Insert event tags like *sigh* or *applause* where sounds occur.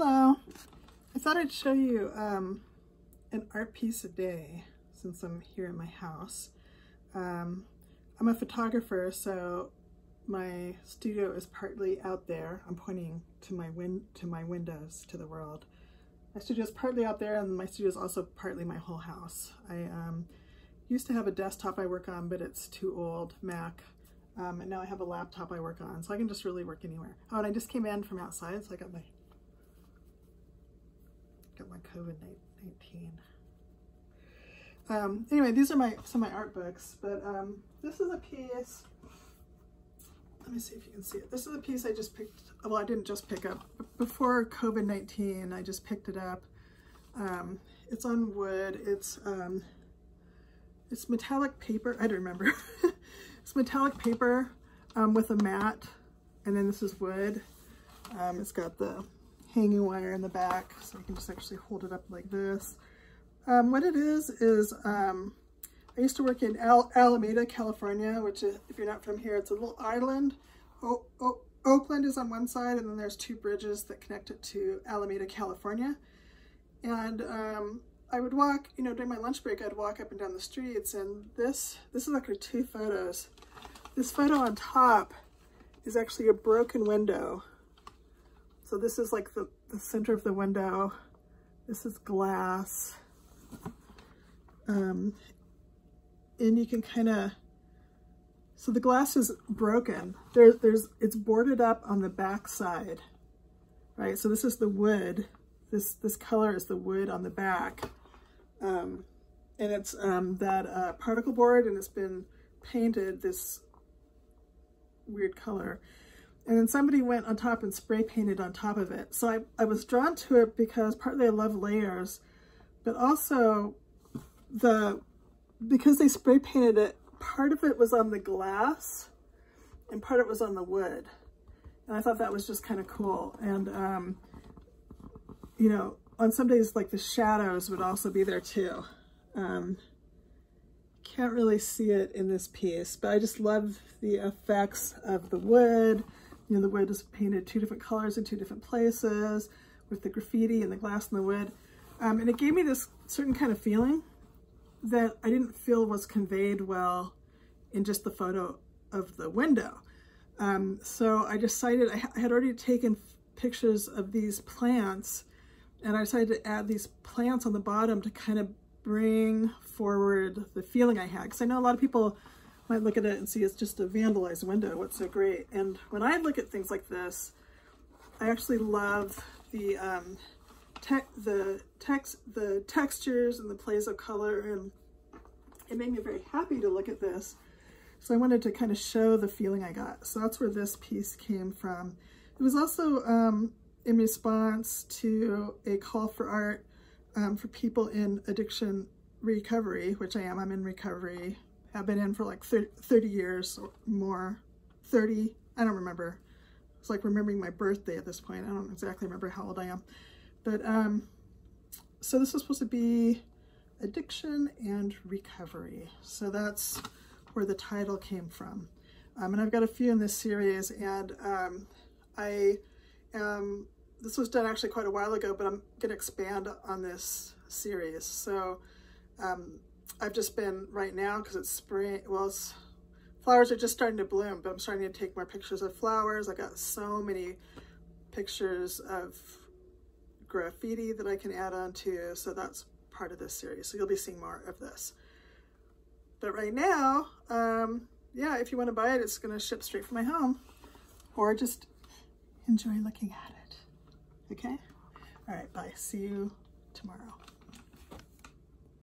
Hello. I thought I'd show you um, an art piece a day since I'm here in my house. Um, I'm a photographer, so my studio is partly out there. I'm pointing to my win to my windows to the world. My studio is partly out there, and my studio is also partly my whole house. I um, used to have a desktop I work on, but it's too old, Mac. Um, and now I have a laptop I work on, so I can just really work anywhere. Oh, and I just came in from outside, so I got my got my COVID-19. Um, anyway, these are my some of my art books, but um, this is a piece. Let me see if you can see it. This is a piece I just picked. Well, I didn't just pick up before COVID-19. I just picked it up. Um, it's on wood. It's um, it's metallic paper. I don't remember. *laughs* it's metallic paper um, with a mat, and then this is wood. Um, it's got the hanging wire in the back, so you can just actually hold it up like this. Um, what it is, is um, I used to work in Al Alameda, California, which is, if you're not from here, it's a little island. O o Oakland is on one side, and then there's two bridges that connect it to Alameda, California. And um, I would walk, you know, during my lunch break, I'd walk up and down the streets, and this, this is actually two photos. This photo on top is actually a broken window so this is like the, the center of the window. This is glass. Um, and you can kind of, so the glass is broken. There's, there's, it's boarded up on the back side, right? So this is the wood. This, this color is the wood on the back. Um, and it's um, that uh, particle board and it's been painted this weird color. And then somebody went on top and spray painted on top of it. So I, I was drawn to it because partly I love layers, but also the because they spray painted it, part of it was on the glass and part of it was on the wood. And I thought that was just kind of cool. And, um, you know, on some days, like the shadows would also be there too. Um, can't really see it in this piece, but I just love the effects of the wood, you know, the wood is painted two different colors in two different places with the graffiti and the glass and the wood. Um, and it gave me this certain kind of feeling that I didn't feel was conveyed well in just the photo of the window. Um, so I decided, I, I had already taken pictures of these plants and I decided to add these plants on the bottom to kind of bring forward the feeling I had. Because I know a lot of people might look at it and see it's just a vandalized window. What's so great? And when I look at things like this, I actually love the um, the text, the textures and the plays of color, and it made me very happy to look at this. So I wanted to kind of show the feeling I got. So that's where this piece came from. It was also um, in response to a call for art um, for people in addiction recovery, which I am. I'm in recovery have been in for like 30 years or more. 30, I don't remember. It's like remembering my birthday at this point. I don't exactly remember how old I am. But um, so this is supposed to be addiction and recovery. So that's where the title came from. Um, and I've got a few in this series and um, I am, this was done actually quite a while ago, but I'm to expand on this series. So um, I've just been right now because it's spring. Well, it's, flowers are just starting to bloom, but I'm starting to take more pictures of flowers. I got so many pictures of graffiti that I can add on to. So that's part of this series. So you'll be seeing more of this. But right now, um, yeah, if you want to buy it, it's going to ship straight from my home or just enjoy looking at it. Okay? All right, bye. See you tomorrow.